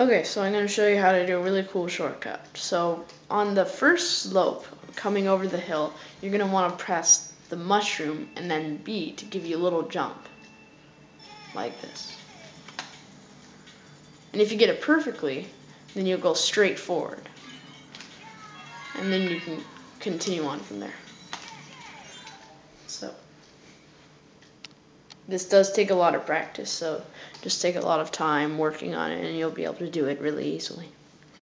Okay, so I'm going to show you how to do a really cool shortcut. So on the first slope, coming over the hill, you're going to want to press the mushroom and then B to give you a little jump, like this. And if you get it perfectly, then you'll go straight forward. And then you can continue on from there. So this does take a lot of practice, so just take a lot of time working on it and you'll be able to do it really easily.